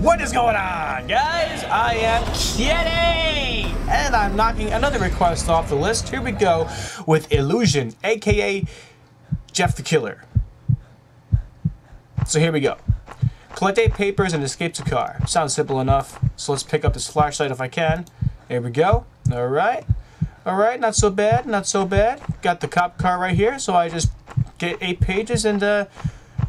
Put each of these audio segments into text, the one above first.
What is going on, guys? I am Kenny, and I'm knocking another request off the list. Here we go with Illusion, aka Jeff the Killer. So here we go. Collect eight papers and escape to car. Sounds simple enough. So let's pick up this flashlight if I can. Here we go. All right. All right, not so bad, not so bad. Got the cop car right here, so I just get eight pages and uh,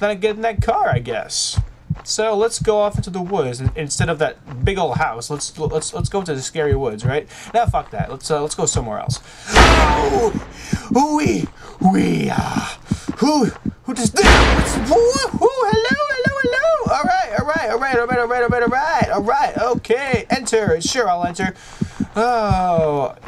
then I get in that car, I guess. So let's go off into the woods instead of that big old house. Let's let's let's go to the scary woods, right? Now fuck that. Let's uh, let's go somewhere else. Oh, we we uh, who who does this? Who, hello hello hello. All right all right all right all right all right all right all right all right. Okay, enter. Sure, I'll enter. Oh.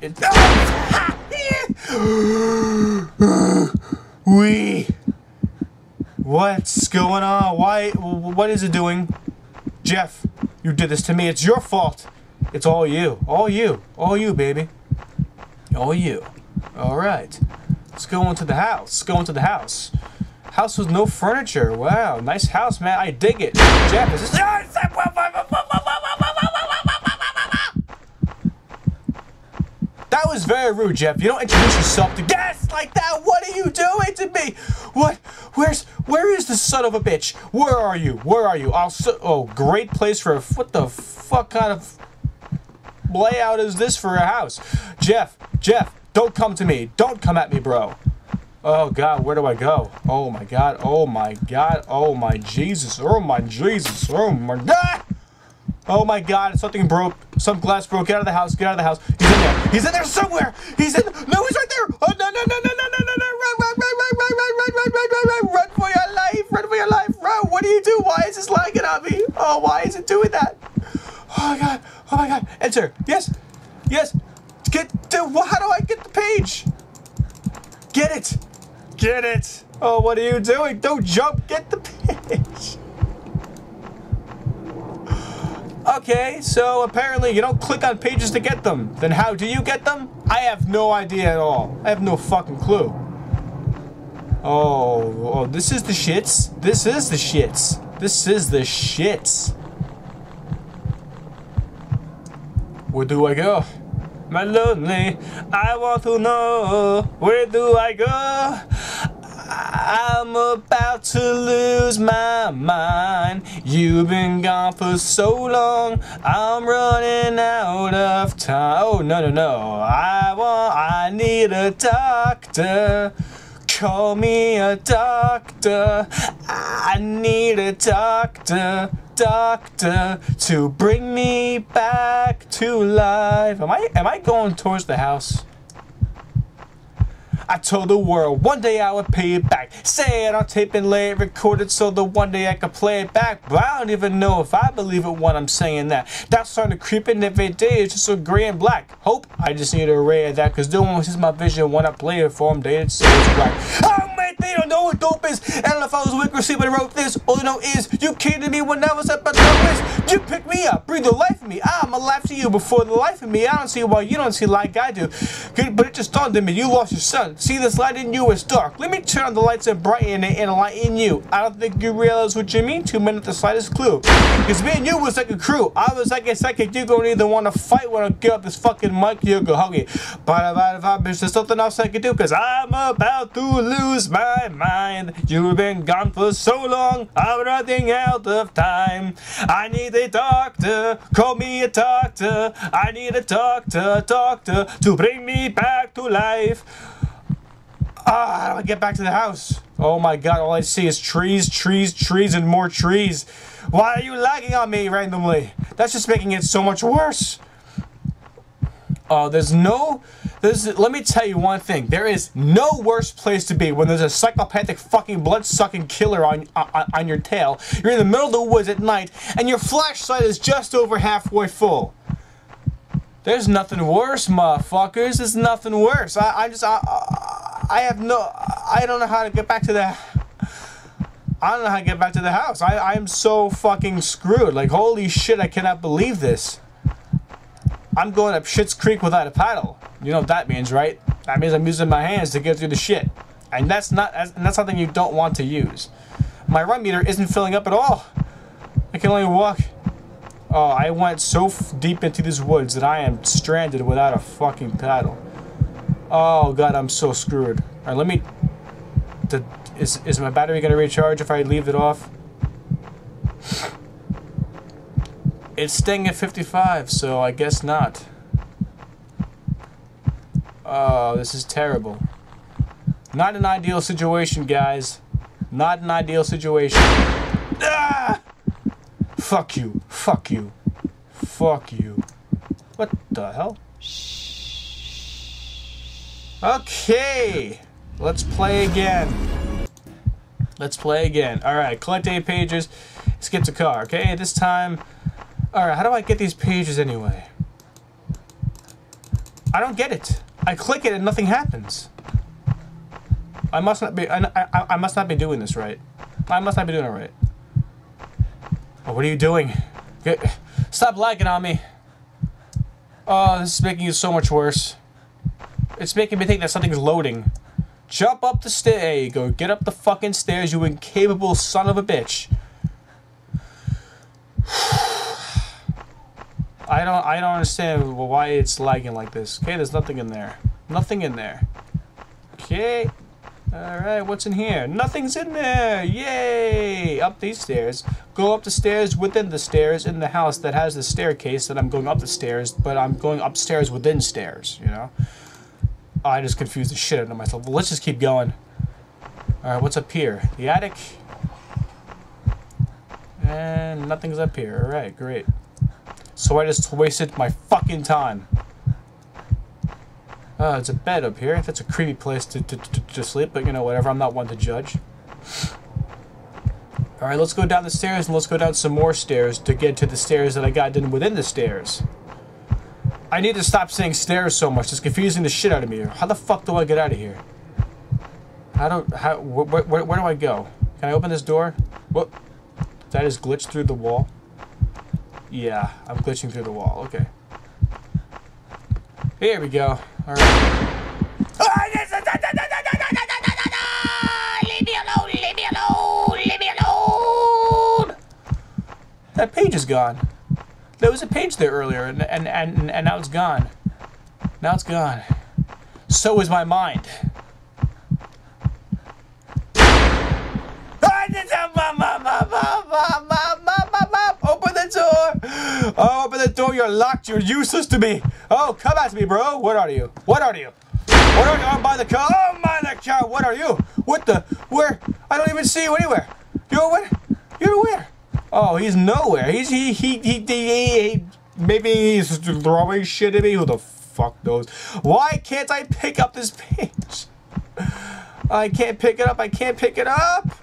It, we What's going on? Why? What is it doing? Jeff, you did this to me. It's your fault. It's all you. All you. All you, baby. All you. All right. Let's go into the house. Let's go into the house. House with no furniture. Wow, nice house, man. I dig it. Jeff, is this... That was very rude, Jeff. You don't introduce yourself to guests like that. What are you doing to me? What? Where's? Where is the son of a bitch? Where are you? Where are you? Oh, great place for a. What the fuck kind of layout is this for a house? Jeff, Jeff, don't come to me. Don't come at me, bro. Oh God, where do I go? Oh my God, oh my God, oh my Jesus, oh my Jesus, oh my God! Oh my God, something broke. Some glass broke. Get out of the house. Get out of the house. He's in there. He's in there somewhere. He's in. No, he's right there. Oh no, no, no, no! Do you do? Why is this lagging on me? Oh, why is it doing that? Oh my God! Oh my God! Enter. Yes. Yes. Get. to, How do I get the page? Get it. Get it. Oh, what are you doing? Don't jump. Get the page. Okay, so apparently you don't click on pages to get them. Then how do you get them? I have no idea at all. I have no fucking clue. Oh, oh, this is the shits. This is the shits. This is the shits. Where do I go? My lonely, I want to know where do I go? I'm about to lose my mind. You've been gone for so long. I'm running out of time. Oh no no no! I want. I need a doctor. Call me a doctor. I need a doctor doctor to bring me back to life. Am I am I going towards the house? I told the world one day I would pay it back. Say it on tape and lay it recorded so that one day I could play it back. But I don't even know if I believe it when I'm saying that. That's starting to creep in every day. It's just so gray and black. Hope I just need to array of that because no one sees my vision when I play it for them. They it's black. Oh man, they don't know what dope is. Know if I was with see when I wrote this. All I know is you to me when I was at my lowest. You picked me up, breathe the life in me. I'm alive to you before the life of me. I don't see why you don't see like I do. Good, But it just dawned on me you lost your son. See, this light in you is dark. Let me turn on the lights and brighten it and a light in you. I don't think you realize what you mean to me at the slightest clue. Because me and you was like a crew. I was like a psychic. You even want to fight when I get up this fucking mic. You go huggy. But if I bitch, there's something else I can do. Because I'm about to lose my mind. You've been gone for so long. I'm running out of time. I need a doctor. Call me a doctor. I need a doctor, doctor to bring me back to life. Ah, how do I get back to the house? Oh my god, all I see is trees, trees, trees, and more trees. Why are you lagging on me randomly? That's just making it so much worse. Oh, uh, there's no... There's, let me tell you one thing. There is no worse place to be when there's a psychopathic fucking blood-sucking killer on, on, on your tail. You're in the middle of the woods at night, and your flashlight is just over halfway full. There's nothing worse, motherfuckers. There's nothing worse. I, I just... I, I have no, I don't know how to get back to the, I don't know how to get back to the house. I, I'm so fucking screwed. Like, holy shit, I cannot believe this. I'm going up Shit's Creek without a paddle. You know what that means, right? That means I'm using my hands to get through the shit. And that's not, and that's something you don't want to use. My run meter isn't filling up at all. I can only walk. Oh, I went so deep into these woods that I am stranded without a fucking paddle. Oh god, I'm so screwed. Alright, let me... The, is, is my battery gonna recharge if I leave it off? It's staying at 55, so I guess not. Oh, this is terrible. Not an ideal situation, guys. Not an ideal situation. Ah! Fuck you. Fuck you. Fuck you. What the hell? Shh. Okay. Let's play again. Let's play again. Alright, collect eight pages. Skip to car. Okay, this time... Alright, how do I get these pages anyway? I don't get it. I click it and nothing happens. I must not be... I, I, I must not be doing this right. I must not be doing it right. Oh, what are you doing? Get, stop lagging on me. Oh, this is making it so much worse. It's making me think that something's loading. Jump up the you go. Get up the fucking stairs, you incapable son of a bitch. I don't I don't understand why it's lagging like this. Okay, there's nothing in there. Nothing in there. Okay. Alright, what's in here? Nothing's in there! Yay! Up these stairs. Go up the stairs within the stairs in the house that has the staircase that I'm going up the stairs, but I'm going upstairs within stairs, you know? I just confused the shit out of myself. Let's just keep going. Alright, what's up here? The attic? And nothing's up here. Alright, great. So I just wasted my fucking time. Uh, it's a bed up here. That's a creepy place to, to, to, to sleep, but you know, whatever. I'm not one to judge. Alright, let's go down the stairs and let's go down some more stairs to get to the stairs that I got in within the stairs. I need to stop saying stairs so much. It's confusing the shit out of me. How the fuck do I get out of here? How do... How, wh wh where, do I go? Can I open this door? What? That is glitched through the wall? Yeah, I'm glitching through the wall. Okay. Here we go. All right. Leave me alone, leave me alone, leave me alone. That page is gone. There was a page there earlier, and, and, and, and now it's gone. Now it's gone. So is my mind. Oh, open the door, you're locked, you're useless to me! Oh, come at me, bro! What are you? What are you? What are you? I'm by the car! Oh, by the car! What are you? What the? Where? I don't even see you anywhere! You're where? You're where? Oh, he's nowhere. He's he he he, he, he maybe he's throwing shit at me. Who the fuck knows? Why can't I pick up this page? I can't pick it up. I can't pick it up.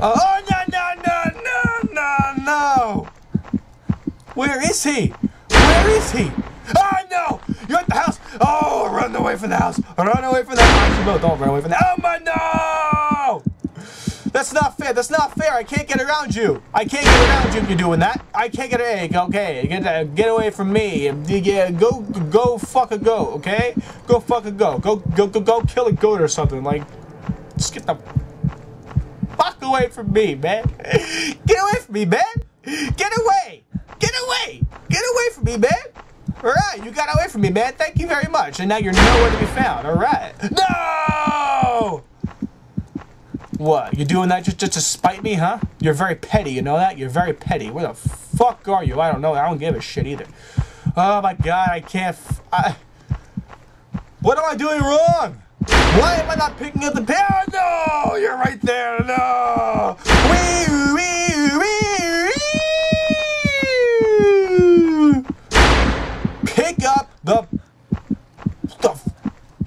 Oh no no no no no no! Where is he? Where is he? Oh no! You're at the house. Oh, run away from the house. Run away from the house. No, don't run away from the. house! Oh my no! That's not fair. That's not fair. I can't get around you. I can't get around you if you're doing that. I can't get hey, okay. Get uh, get away from me. Yeah, go go fuck a goat. Okay, go fuck a goat. Go go go go kill a goat or something. Like, just get the fuck away from me, man. Get away from me, man. Get away. Get away. Get away from me, man. All right, you got away from me, man. Thank you very much. And now you're nowhere to be found. All right. No. What? You doing that just, just to spite me, huh? You're very petty, you know that? You're very petty. Where the fuck are you? I don't know. I don't give a shit either. Oh my god, I can't. I, what am I doing wrong? Why am I not picking up the? Oh, no! You're right there. No! Wee, wee, wee. Pick up the. The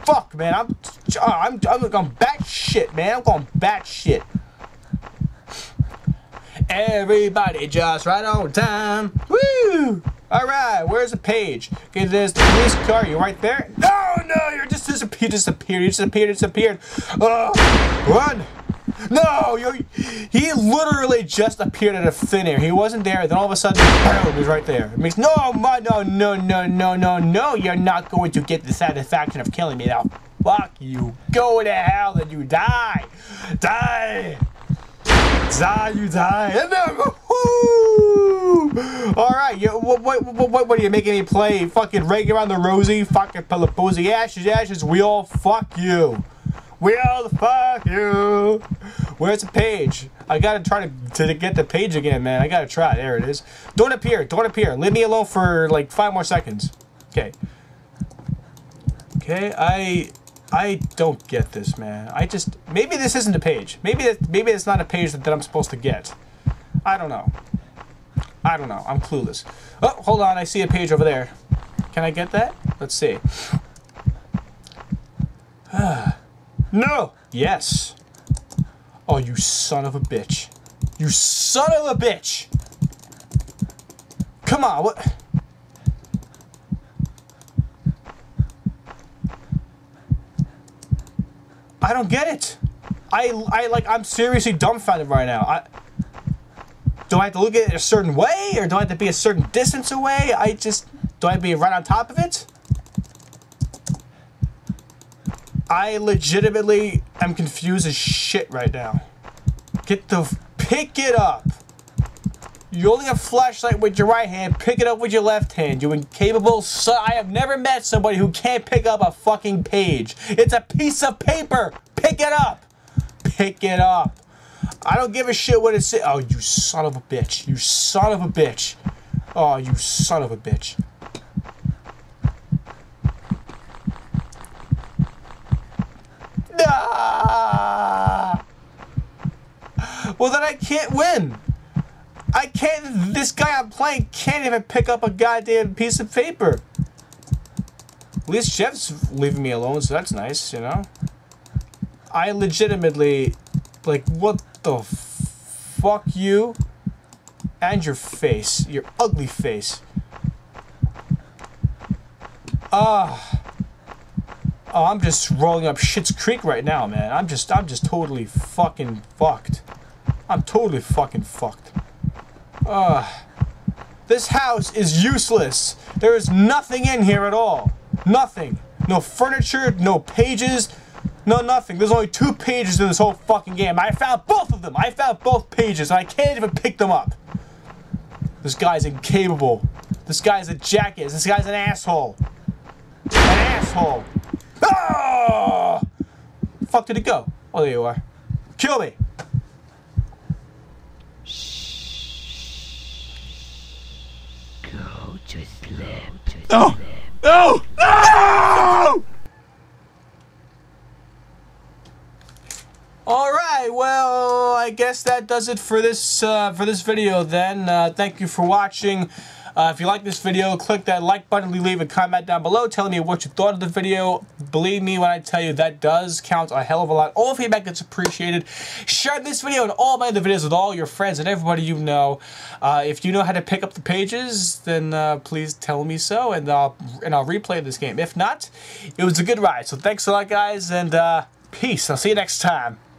fuck, man. I'm. I'm. I'm going bat shit, man. I'm going bat shit. Everybody just right on time. Woo! All right, where's the page? Okay, there's the police car. You right there? No, no, you're just disappeared. Disappeared. You disappeared. Disappeared. Uh, run! No, you he literally just appeared out of thin air. He wasn't there. Then all of a sudden, boom, he's right there. It makes no, my, no, no, no, no, no, no. You're not going to get the satisfaction of killing me now. Fuck you. Go to hell and you die. Die. Die, you die. And then, woo! All right, you, what, what, what, what, are you making me play? Fucking Ray around the rosy, fucking Pelopposy, ashes, ashes. We all fuck you. We all fuck you. Where's the page? I gotta try to, to get the page again, man. I gotta try. There it is. Don't appear. Don't appear. Leave me alone for like five more seconds. Okay. Okay, I I don't get this, man. I just maybe this isn't a page. Maybe that maybe it's not a page that, that I'm supposed to get. I don't know. I don't know. I'm clueless. Oh, hold on. I see a page over there. Can I get that? Let's see. no. Yes. Oh, you son of a bitch. You son of a bitch. Come on. What? I don't get it. I, I like, I'm seriously dumbfounded right now. I, do I have to look at it a certain way, or do I have to be a certain distance away? I just, do I be right on top of it? I legitimately am confused as shit right now. Get the, pick it up. You only have a flashlight with your right hand, pick it up with your left hand. You incapable son. I have never met somebody who can't pick up a fucking page. It's a piece of paper. Pick it up. Pick it up. I don't give a shit what it says. Oh, you son of a bitch. You son of a bitch. Oh, you son of a bitch. Ah! Well, then I can't win. I can't. This guy I'm playing can't even pick up a goddamn piece of paper. At least Jeff's leaving me alone, so that's nice, you know? I legitimately. Like, what the fuck you? And your face. Your ugly face. Ah. Oh, I'm just rolling up Shit's Creek right now, man. I'm just, I'm just totally fucking fucked. I'm totally fucking fucked. Ugh. This house is useless. There is nothing in here at all. Nothing. No furniture, no pages, no nothing. There's only two pages in this whole fucking game. I found both of them. I found both pages and I can't even pick them up. This guy's incapable. This guy's a jackass. This guy's an asshole. An asshole. Ah! Fuck did it go? Oh, there you are. Kill me. Go to sleep. To No! No! No! All right, well, I guess that does it for this uh, for this video. Then, uh, thank you for watching. Uh, if you like this video, click that like button. Leave a comment down below telling me what you thought of the video. Believe me when I tell you that does count a hell of a lot. All feedback is appreciated. Share this video and all my other videos with all your friends and everybody you know. Uh, if you know how to pick up the pages, then uh, please tell me so, and I'll and I'll replay this game. If not, it was a good ride. So thanks a lot, guys, and uh, peace. I'll see you next time.